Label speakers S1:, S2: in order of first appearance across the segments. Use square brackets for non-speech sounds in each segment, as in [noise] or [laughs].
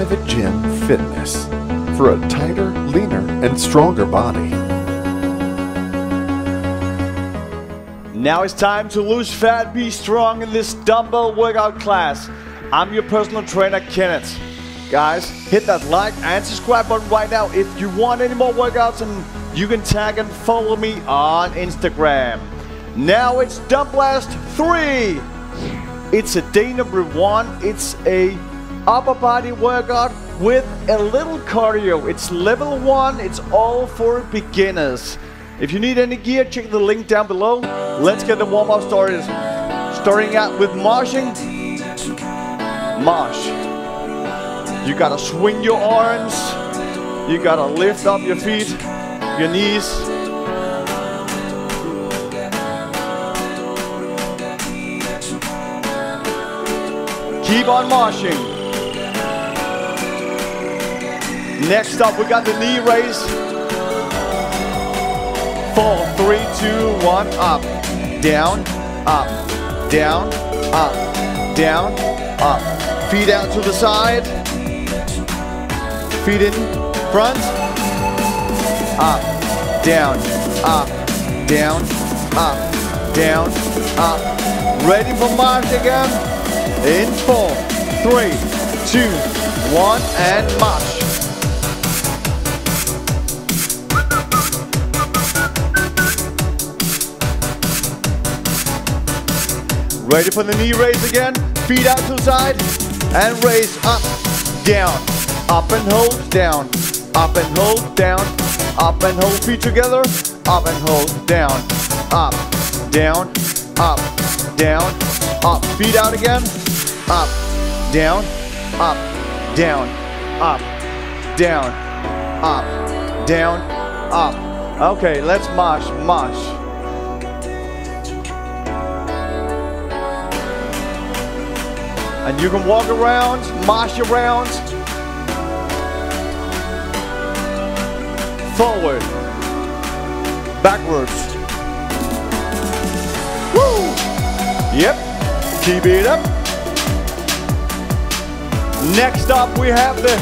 S1: Private Gym Fitness for a tighter, leaner, and stronger body.
S2: Now it's time to lose fat, be strong in this dumbbell workout class. I'm your personal trainer, Kennet. Guys, hit that like and subscribe button right now if you want any more workouts and you can tag and follow me on Instagram. Now it's Dumbblast 3. It's a day number one. It's a upper body workout with a little cardio. It's level one. It's all for beginners. If you need any gear, check the link down below. Let's get the warm-up started. Starting out with marching. March. You gotta swing your arms. You gotta lift up your feet, your knees. Keep on marching. Next up, we got the knee raise. Four, three, two, one, up, down, up, down, up, down, up. Feet out to the side. Feet in front. Up, down, up, down, up, down, up. Ready for march again? In four, three, two, one, and march. Ready for the knee raise again. Feet out to the side and raise up, down, up and hold, down, up and hold, down, up and hold feet together, up and hold, down, up, down, up, down, up. Feet out again, up, down, up, down, up, down, up, down, up. Okay, let's march, march. And you can walk around, march around. Forward. Backwards. Woo! Yep. Keep it up. Next up we have the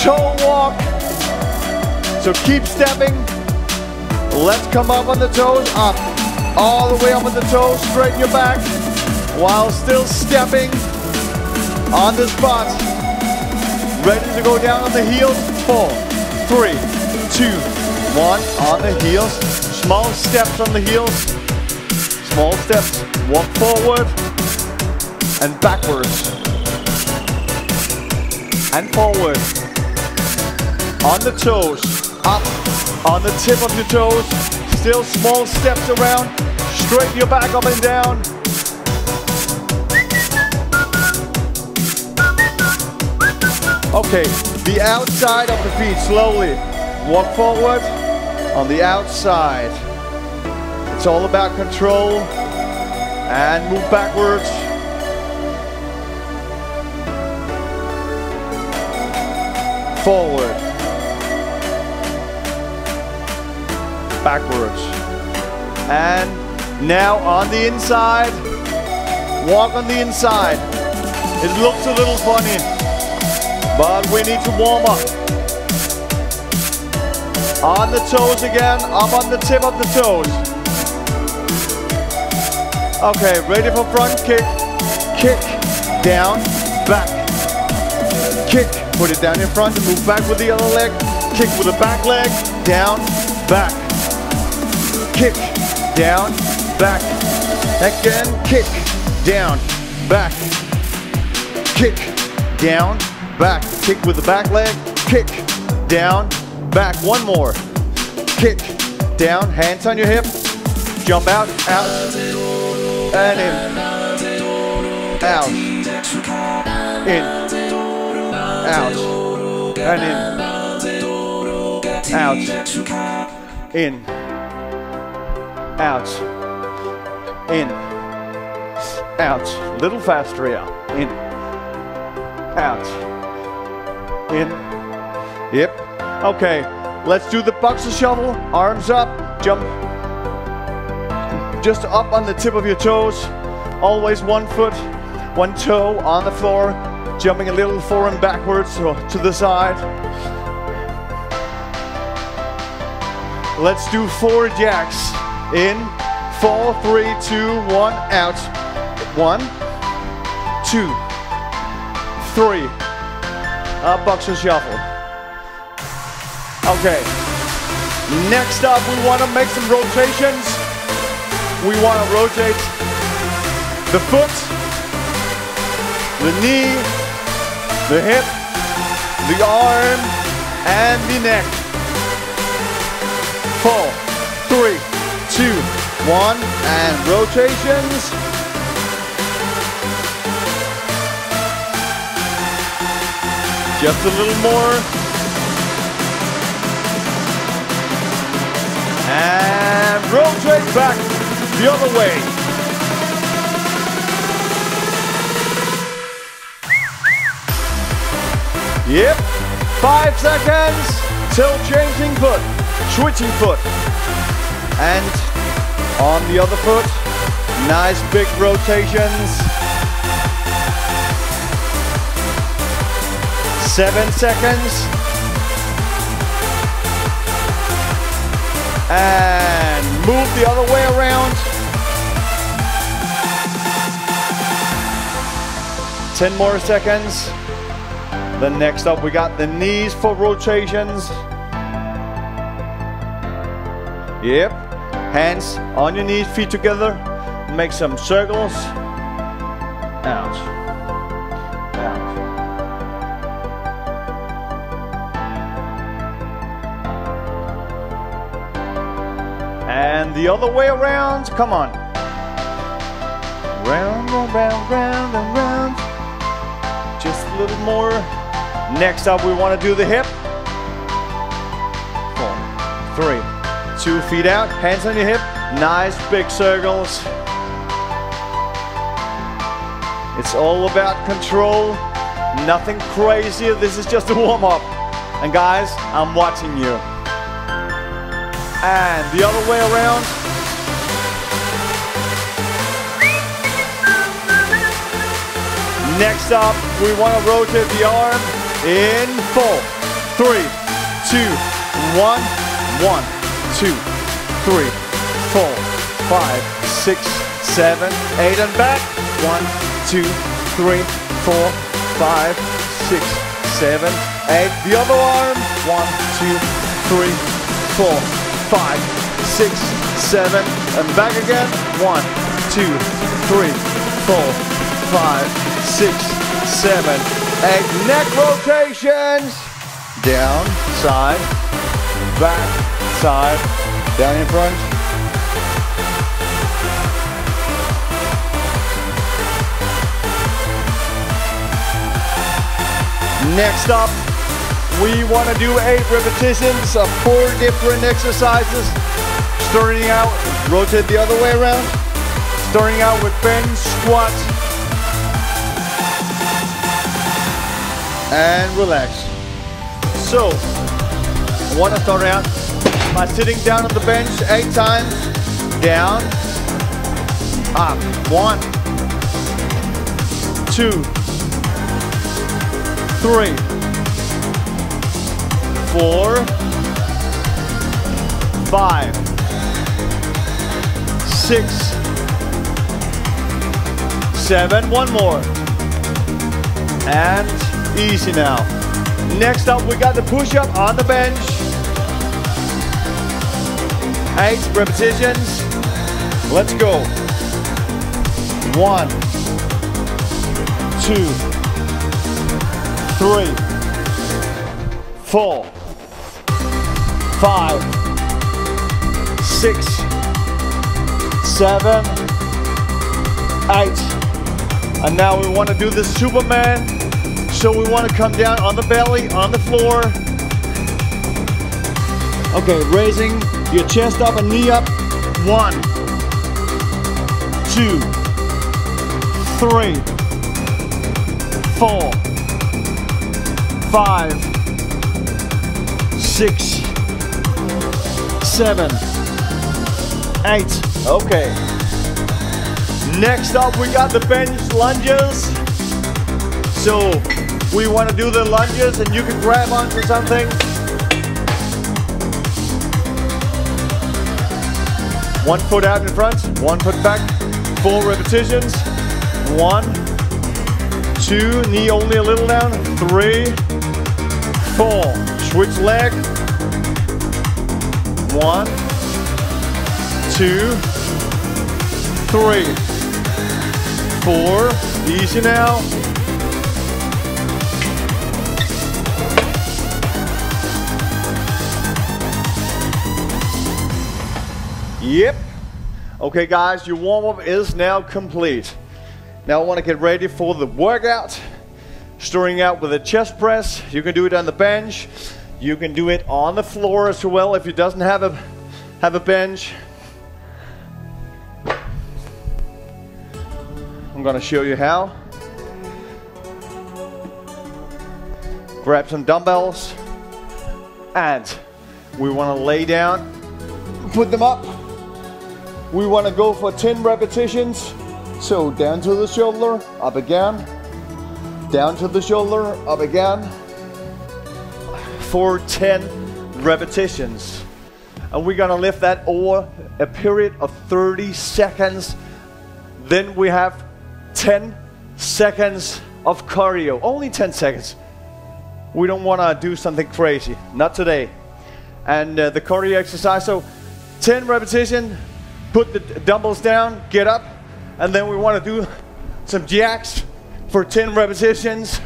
S2: toe walk. So keep stepping. Let's come up on the toes, up. All the way up on the toes, straighten your back while still stepping on the spot. Ready to go down on the heels. Four, three, two, one. On the heels. Small steps on the heels. Small steps. Walk forward and backwards. And forward. On the toes. Up. On the tip of your toes. Still small steps around. Straighten your back up and down. Okay, the outside of the feet, slowly. Walk forward on the outside. It's all about control. And move backwards. Forward. Backwards. And now on the inside. Walk on the inside. It looks a little funny. But we need to warm up. On the toes again, up on the tip of the toes. Okay, ready for front kick. Kick, down, back. Kick, put it down in front and move back with the other leg. Kick with the back leg, down, back. Kick, down, back. Again, kick, down, back. Kick, down, back. Kick with the back leg. Kick, down, back. One more. Kick, down, hands on your hip. Jump out, out, and in. Out. In. Out. And in. Out. In. Out. In. Out. Little faster, yeah. In. Out. Yep. Okay. Let's do the boxer shuffle. Arms up. Jump. Just up on the tip of your toes. Always one foot, one toe on the floor. Jumping a little forward and backwards or to the side. Let's do four jacks. In, four, three, two, one, out. One, two, three. Up, boxer shuffle. Okay. Next up, we want to make some rotations. We want to rotate the foot, the knee, the hip, the arm, and the neck. Four, three, two, one, and rotations. Just a little more. And rotate back the other way. Yep, five seconds till changing foot, switching foot. And on the other foot, nice big rotations. Seven seconds. And move the other way around. 10 more seconds. Then next up, we got the knees for rotations. Yep. Hands on your knees, feet together. Make some circles. Out. The other way around. Come on. Round and round, round and round. Just a little more. Next up, we want to do the hip. Four, three, two feet out, hands on your hip. Nice big circles. It's all about control. Nothing crazy. This is just a warm up. And guys, I'm watching you. And the other way around. Next up, we want to rotate the arm in four, three, two, one, one, two, three, four, five, six, seven, eight, and back. One, two, three, four, five, six, seven, eight. The other arm. One, two, three, four, five, six, seven, and back again. One, two, three, four, five, six, seven, eight. Neck rotations. Down, side, back, side, down in front. Next up, we want to do eight repetitions of four different exercises. Starting out, rotate the other way around. Starting out with bench, squat, and relax. So, I want to start out by sitting down on the bench eight times. Down, up. One, two, three, four, five, six, seven. One more. And easy now. Next up, we got the push-up on the bench. Eight repetitions. Let's go. One, two, three, four, five, six, seven, eight. And now we want to do the Superman. So we want to come down on the belly, on the floor. Okay, raising your chest up and knee up. One, two, three, four, five, six, seven, eight. Okay. Next up, we got the bench lunges. So we want to do the lunges and you can grab onto something. One foot out in front, one foot back. Four repetitions. One, two, knee only a little down. Three, four. Switch leg. One, two, three, four. Easy now. Yep. Okay, guys, your warm up is now complete. Now I want to get ready for the workout. Starting out with a chest press. You can do it on the bench. You can do it on the floor as well if it doesn't have a have a bench. I'm going to show you how. Grab some dumbbells and we want to lay down, put them up we want to go for 10 repetitions. So down to the shoulder, up again. Down to the shoulder, up again. For 10 repetitions. And we're to lift that over a period of 30 seconds. Then we have 10 seconds of cardio. Only 10 seconds. We don't want to do something crazy. Not today. And uh, the cardio exercise. So 10 repetition, put the dumbbells down, get up, and then we want to do some jacks for 10 repetitions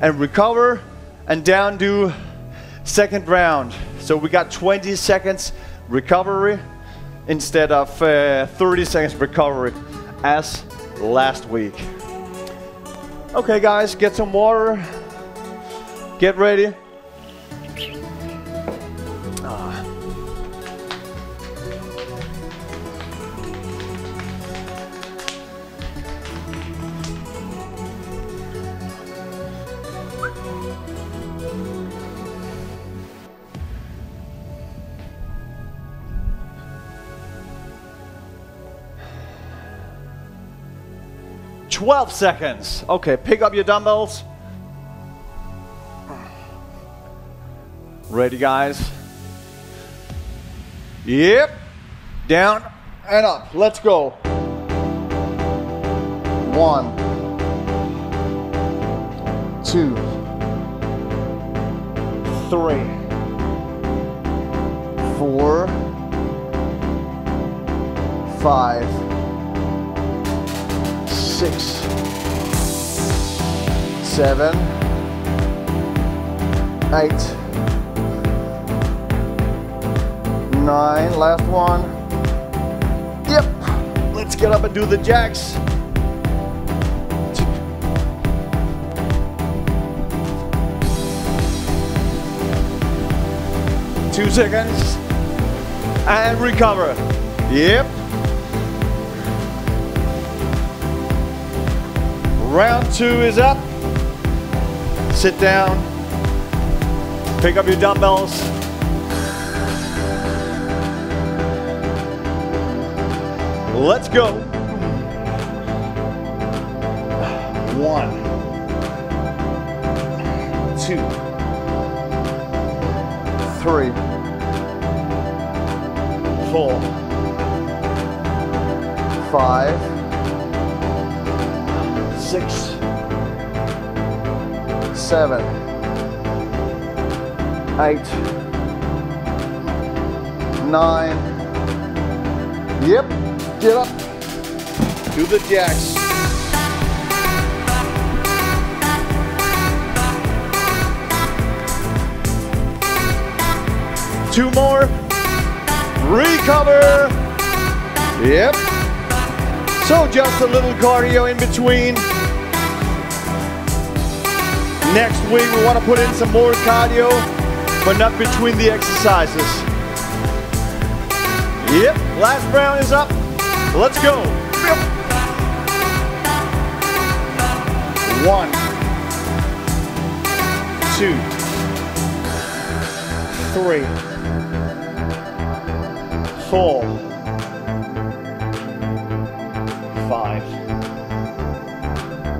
S2: and recover and down do second round. So we got 20 seconds recovery instead of uh, 30 seconds recovery as last week. Okay guys, get some water, get ready. 12 seconds. Okay, pick up your dumbbells. Ready, guys? Yep. Down and up. Let's go. One, two, three, four, five six, seven, eight, nine. Last one. Yep. Let's get up and do the jacks. Two seconds. And recover. Yep. Round two is up. Sit down. Pick up your dumbbells. Let's go. One, two, three, four, five, six, seven, eight, nine. Yep, get up. Do the jacks. Two more. Recover. Yep. So just a little cardio in between. Next week, we want to put in some more cardio, but not between the exercises. Yep, last round is up. Let's go. One, two, three, four, five,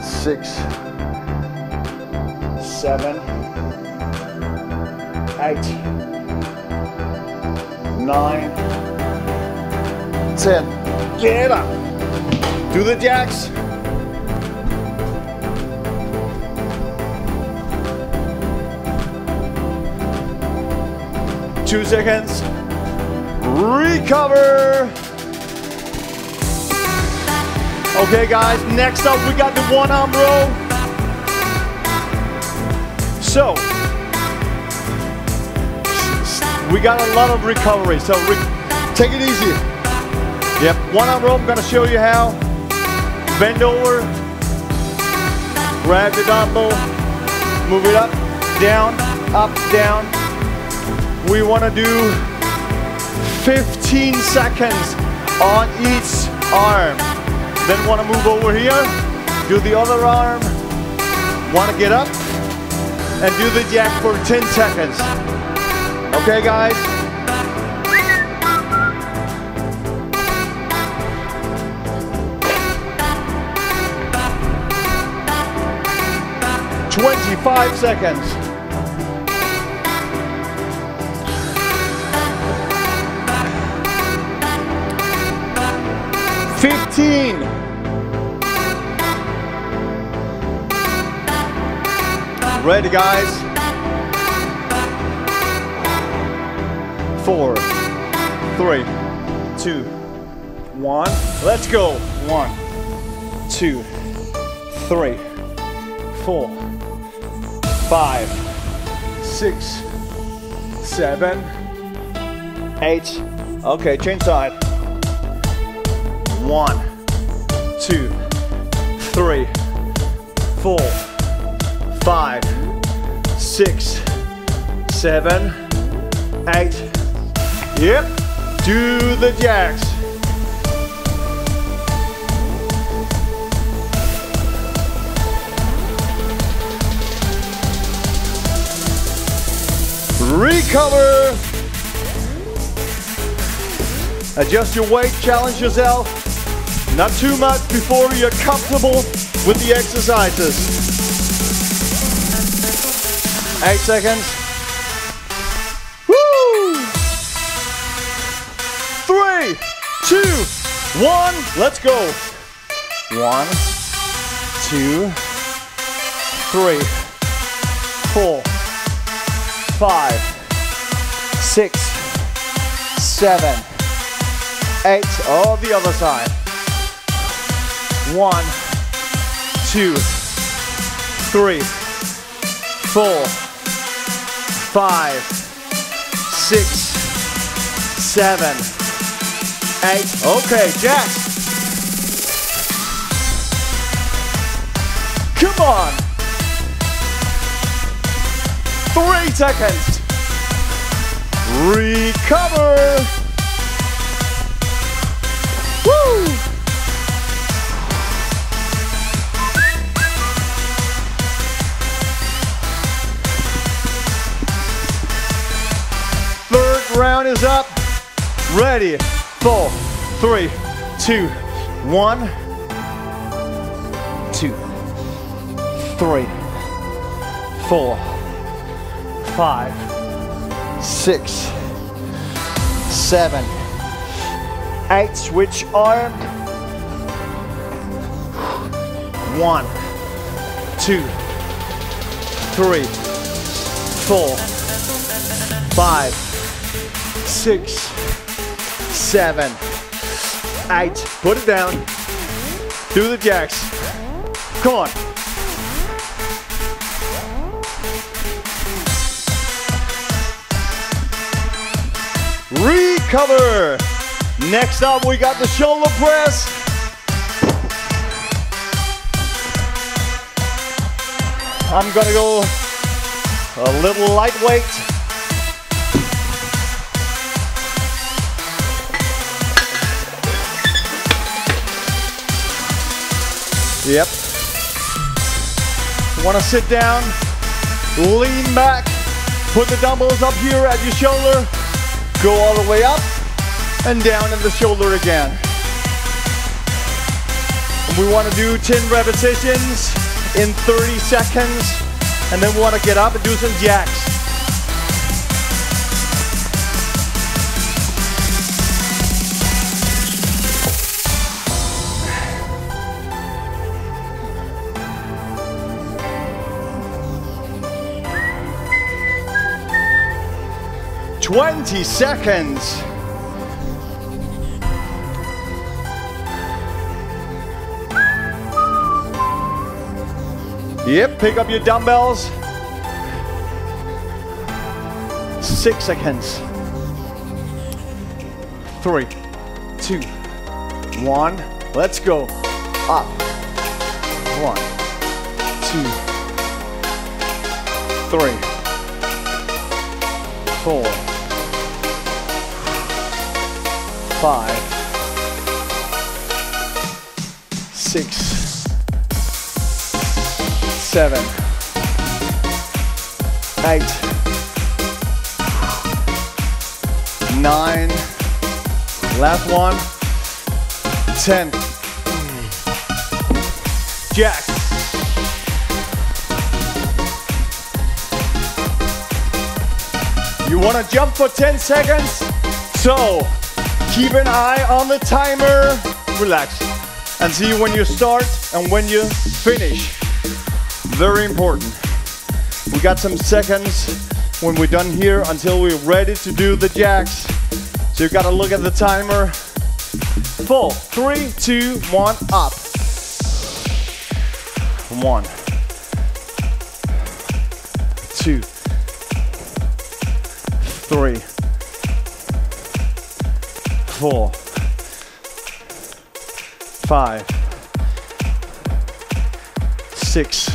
S2: six, seven, eight, nine, ten. Get up. Do the jacks. Two seconds. Recover. Okay, guys, next up we got the one arm row. So, we got a lot of recovery, so re take it easy. Yep, one arm row, I'm gonna show you how. Bend over, grab the dumbbell, move it up, down, up, down. We wanna do 15 seconds on each arm. Then want to move over here, do the other arm, want to get up, and do the jack for 10 seconds. Okay, guys? Twenty-five seconds. Fifteen. Ready, guys? Four, three, two, one. Let's go. One, two, three, four, five, six, seven, eight. Okay, change side. One, two, three, four, five, six, seven, eight. Yep. Do the jacks. Recover. Adjust your weight, challenge yourself. Not too much before you're comfortable with the exercises. Eight seconds. Woo! Three, two, one. Let's go. One, two, three, four, five, six, seven, eight. Oh, the other side. One, two, three, four, five, six, seven, eight. Okay, Jack. Come on. Three seconds. Recover. Woo! Is up. Ready. Four, three, two, one, two, three, four, five, six, seven, eight. Switch arm. One, two, three, four, five, six, seven, eight. Put it down. Do the jacks. Come on. Recover. Next up, we got the shoulder press. I'm gonna go a little lightweight. Yep. Want to sit down, lean back, put the dumbbells up here at your shoulder, go all the way up and down in the shoulder again. And we want to do 10 repetitions in 30 seconds. And then we want to get up and do some jacks. Twenty seconds. Yep, pick up your dumbbells. Six seconds. Three, two, one. Let's go. Up. One, two, three, four, five, six, seven, eight, nine, last one, ten. Jack. You want to jump for 10 seconds? So, keep an eye on the timer. Relax. And see when you start and when you finish. Very important. We got some seconds when we're done here until we're ready to do the jacks. So you've gotta look at the timer. Four, three, two, one, up. One, two, three, four, five, six,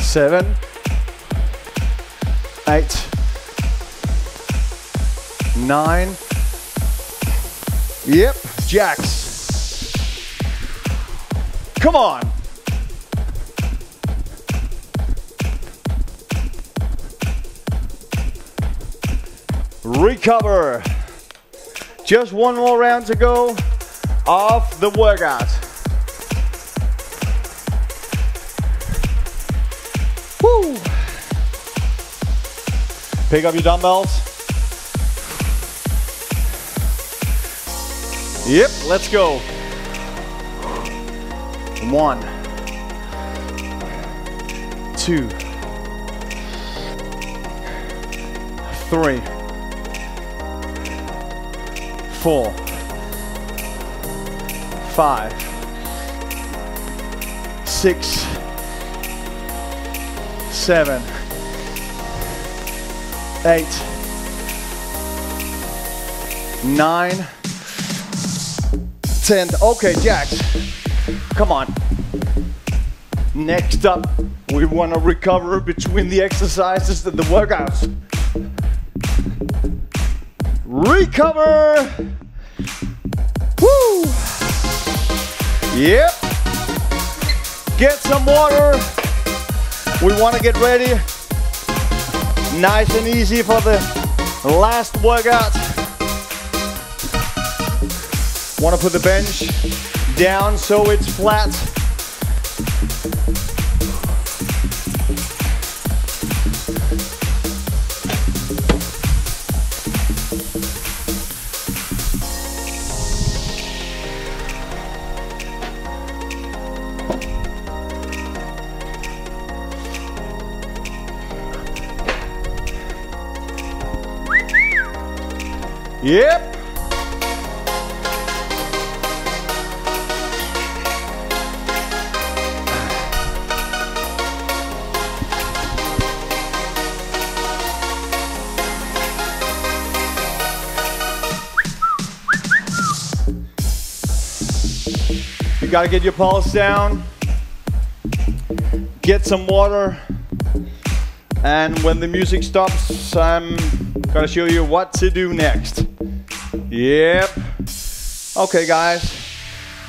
S2: seven, eight, nine. Yep, jacks. Come on. Recover. Just one more round to go of the workout. Woo. Pick up your dumbbells. Yep, let's go. One, two, three, four, five, six, seven, eight, nine, ten. Okay, jacks. Come on. Next up, we want to recover between the exercises and the workouts. Recover. Woo. Yep. Get some water. We want to get ready. Nice and easy for the last workout. Want to put the bench down so it's flat. Yep. You gotta get your pulse down, get some water, and when the music stops, I'm gonna show you what to do next. Yep. Okay, guys.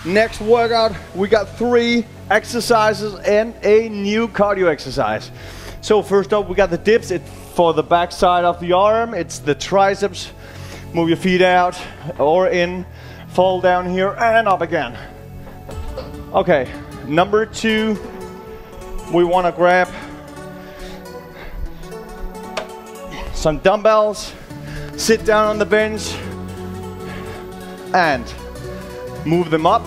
S2: Next workout, we got three exercises and a new cardio exercise. So first up, we got the dips. It's for the back side of the arm. It's the triceps. Move your feet out or in, fall down here and up again. Okay, number two we want to grab some dumbbells, sit down on the bench, and move them up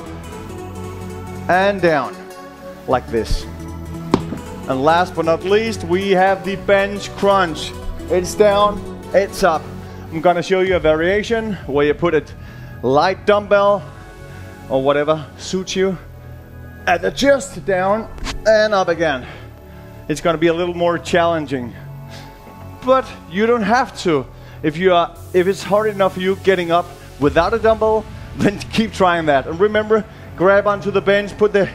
S2: and down like this. And last but not least, we have the bench crunch. It's down, it's up. I'm gonna show you a variation where you put it light dumbbell or whatever suits you at the adjust down and up again. It's gonna be a little more challenging. But you don't have to. If you are if it's hard enough for you getting up without a dumbbell, [laughs] then keep trying that. And remember, grab onto the bench, put the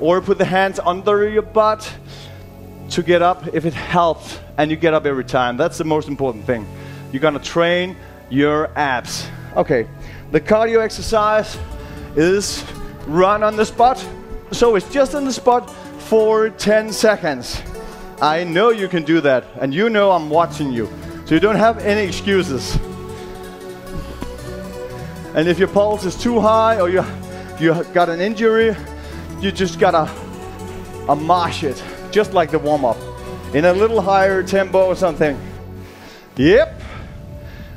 S2: or put the hands under your butt to get up if it helps and you get up every time. That's the most important thing. You're gonna train your abs. Okay, the cardio exercise is run on the spot. So it's just on the spot for 10 seconds. I know you can do that, and you know I'm watching you. So you don't have any excuses. And if your pulse is too high or you you got an injury, you just gotta uh, mash it, just like the warm up, in a little higher tempo or something. Yep.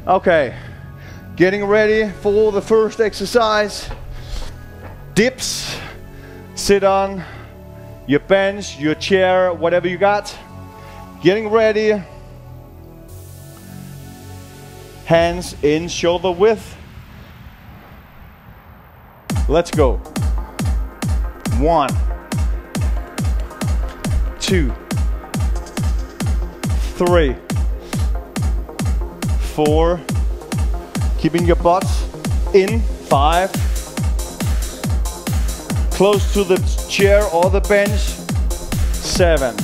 S2: Okay. Getting ready for the first exercise. Dips. Sit on your bench, your chair, whatever you got. Getting ready. Hands in shoulder width. Let's go. One, two, three, four. Keeping your butt in. Five. Close to the chair or the bench. Seven.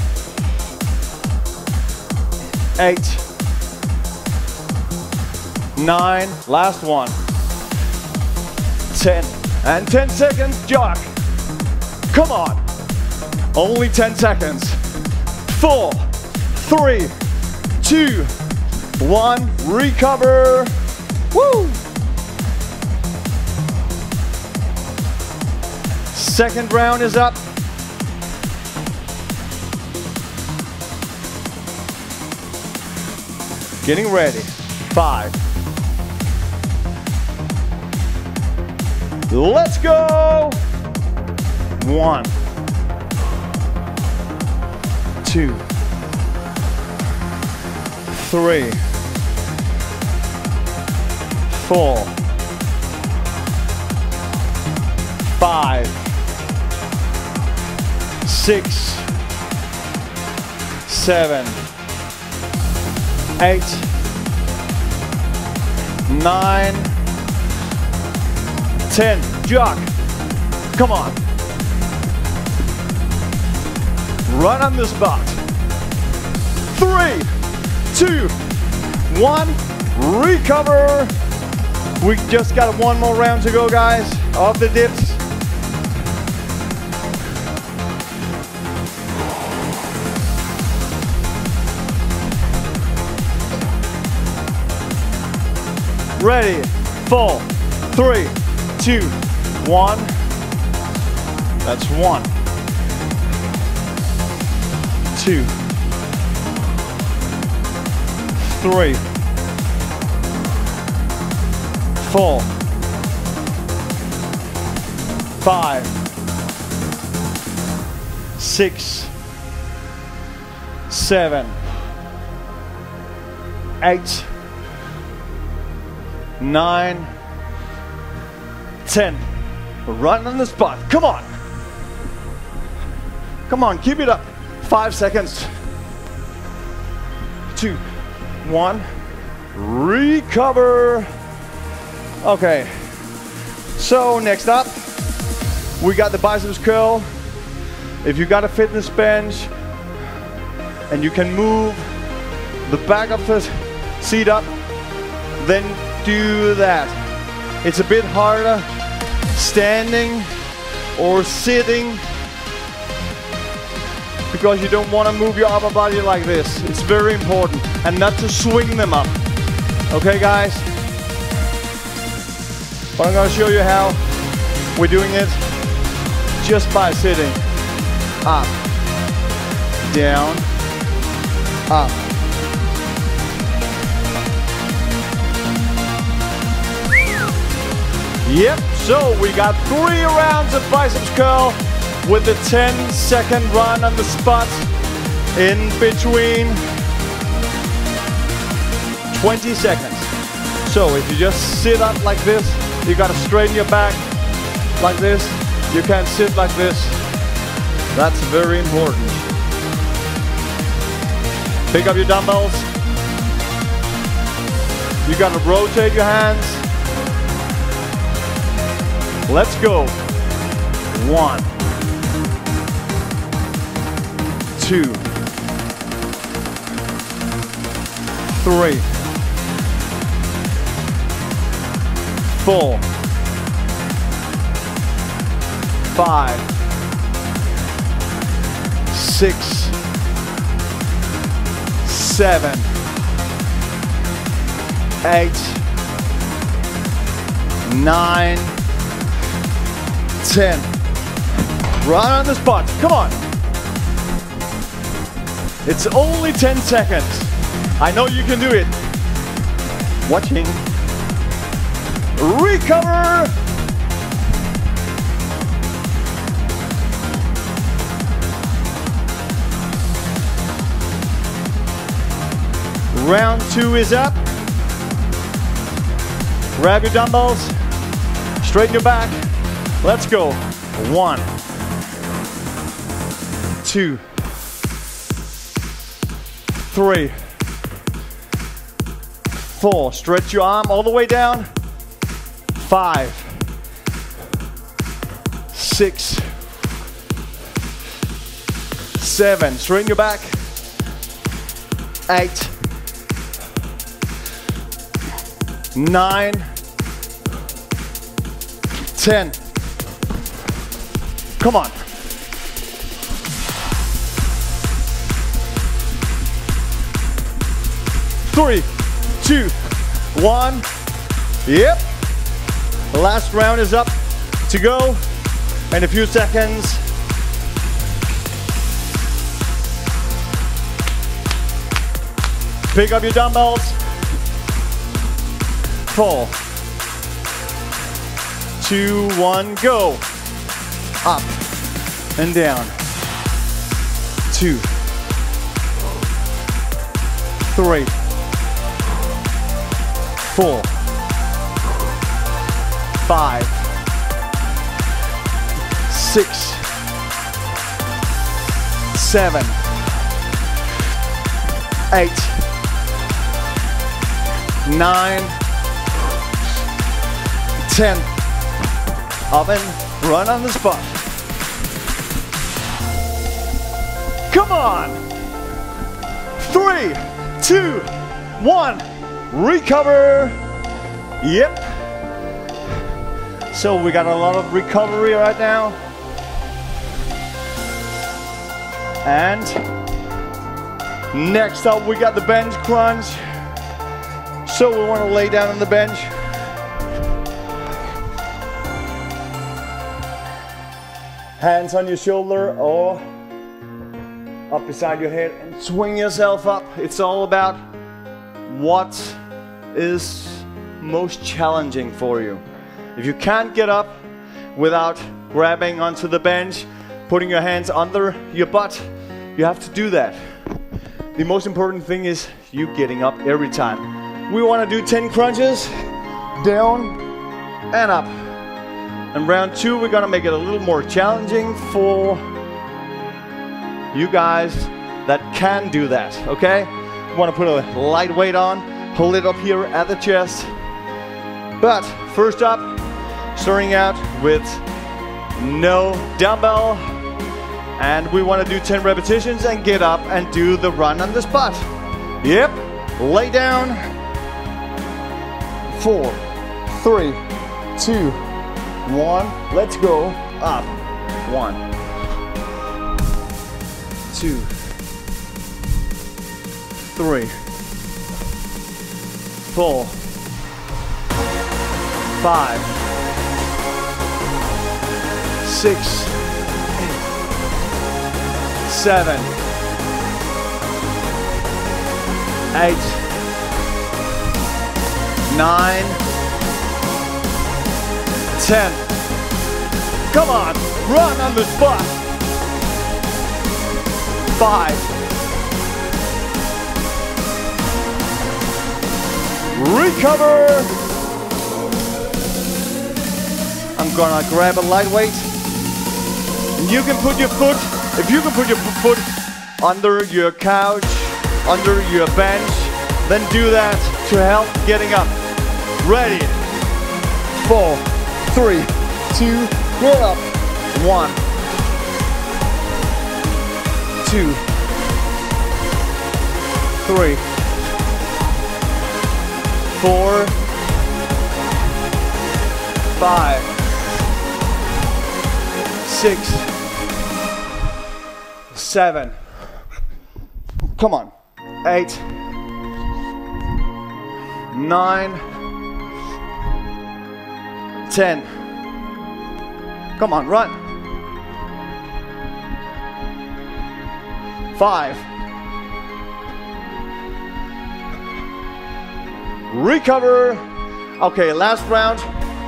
S2: Eight. Nine. Last one. Ten. And 10 seconds, jog. Come on. Only 10 seconds. Four, three, two, one. Recover. Woo! Second round is up. Getting ready. Five. Let's go. One, two, three, four, five, six, seven, eight, nine, ten. Jock. Come on. Run on the spot. Three, two, one. Recover. We just got one more round to go, guys. Off the dips. Ready. Four, three, two, one. That's one. Two. Three. Four. Five. Six. Seven. Eight. Nine. Ten. Run on the spot. Come on. Come on, keep it up. Five seconds. Two, one. Recover. Okay. So next up, we got the biceps curl. If you got a fitness bench and you can move the back of the seat up, then do that. It's a bit harder standing or sitting because you don't want to move your upper body like this. It's very important and not to swing them up. Okay guys? But I'm going to show you how we're doing it just by sitting up. down, up. Yep, so we got three rounds of biceps curl with the 10 second run on the spot in between 20 seconds. So if you just sit up like this, you gotta straighten your back like this. You can't sit like this. That's very important. Pick up your dumbbells. You gotta rotate your hands. Let's go. One, two, three, four, five, six, seven, eight, nine, ten. Right on the spot. Come on. It's only 10 seconds. I know you can do it. Watching. Recover. Round two is up. Grab your dumbbells. Straighten your back. Go. One, two, three, four. Stretch your arm all the way down. Five, six, seven. Straighten your back. Eight, nine, ten. Come on. Three, two, one. Yep. The last round is up to go in a few seconds. Pick up your dumbbells. Four, two, one, go. Up and down. Two, three, four, five, six, seven, eight, nine, ten. Up and run on the spot. Come on. Three, two, one. Recover. Yep. So we got a lot of recovery right now. And next up, we got the bench crunch. So we want to lay down on the bench. Hands on your shoulder or up beside your head and swing yourself up. It's all about what is most challenging for you. If you can't get up without grabbing onto the bench, putting your hands under your butt, you have to do that. The most important thing is you getting up every time. We want to do 10 crunches, down and up. And round two, we're gonna make it a little more challenging for you guys that can do that, okay? Want to put a light weight on, hold it up here at the chest. But first up, starting out with no dumbbell. And we want to do 10 repetitions and get up and do the run on the spot. Yep, lay down. Four, three, two, one. Let's go. Up. One, two, three, four, five, six, seven, eight, nine, ten. Come on, run on the spot. Five. Recover. I'm gonna grab a lightweight. And you can put your foot, if you can put your foot under your couch, under your bench, then do that to help getting up. Ready? Four, three, two, get up. One, two, three, four, five, six, seven. Come on. Eight, nine, ten. Come on, run. Five. Recover. Okay, last round.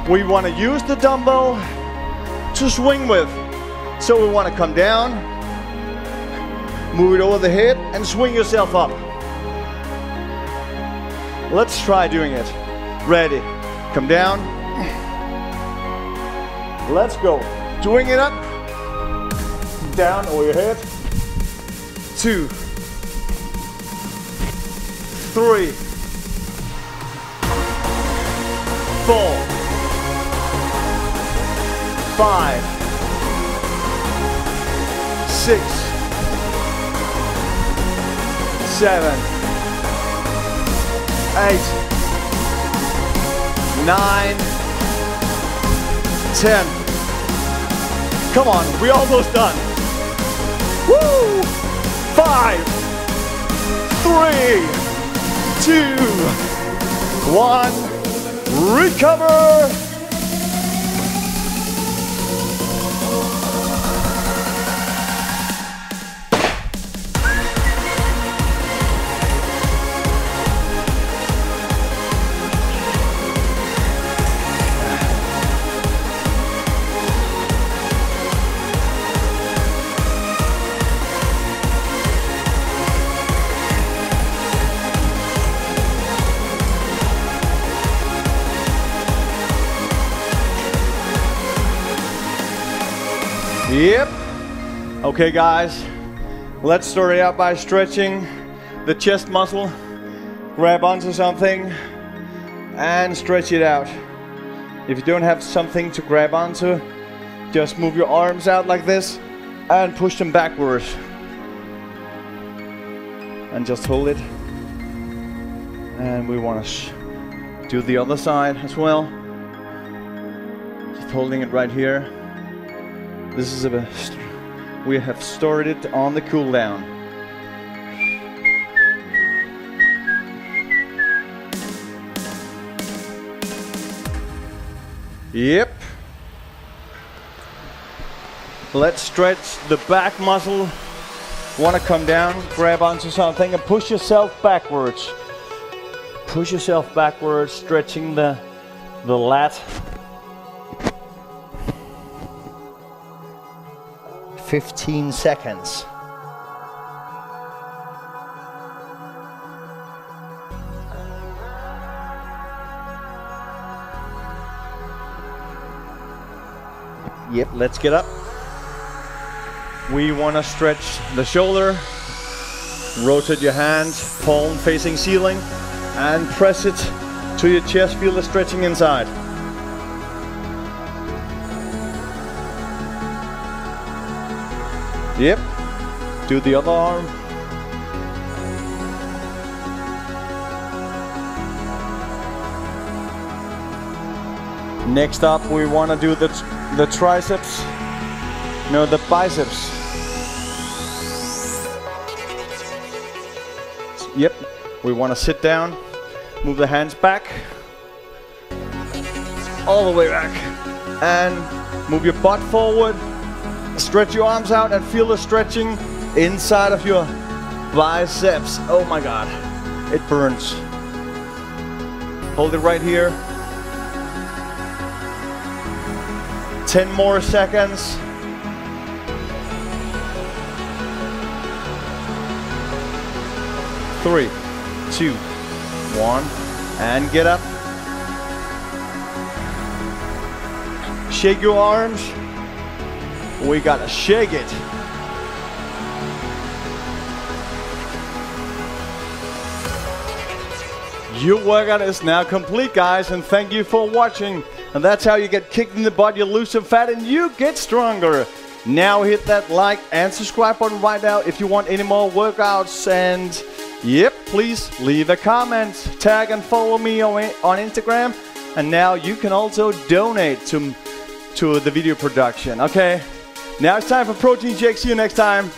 S2: We want to use the dumbbell to swing with. So we want to come down, move it over the head, and swing yourself up. Let's try doing it. Ready. Come down. Let's go. Swing it up. Down over your head. Two. Three. Four. Five. Six. Seven. Eight. Nine. Ten. Come on, we're almost done. Five, three, two, one. Recover. Okay, guys. Let's start out by stretching the chest muscle. Grab onto something and stretch it out. If you don't have something to grab onto, just move your arms out like this and push them backwards. And just hold it. And we want to do the other side as well. Just holding it right here. This is a we have started on the cool down. Yep. Let's stretch the back muscle. Want to come down, grab onto something and push yourself backwards. Push yourself backwards, stretching the the lat 15 seconds. Yep, let's get up. We want to stretch the shoulder, rotate your hands, palm facing ceiling, and press it to your chest. Feel the stretching inside. Yep. Do the other arm. Next up, we want to do the, the triceps, no, the biceps. Yep, we want to sit down, move the hands back, all the way back, and move your butt forward, Stretch your arms out and feel the stretching inside of your biceps. Oh my God. it burns. Hold it right here. 10 more seconds. Three, two, one, and get up. Shake your arms. We gotta shake it. Your workout is now complete, guys, and thank you for watching. And that's how you get kicked in the butt, you lose some fat, and you get stronger. Now hit that like and subscribe button right now if you want any more workouts. And yep, please leave a comment, tag and follow me on, on Instagram. And now you can also donate to, to the video production. Okay, now it's time for Protein Shake. See you next time.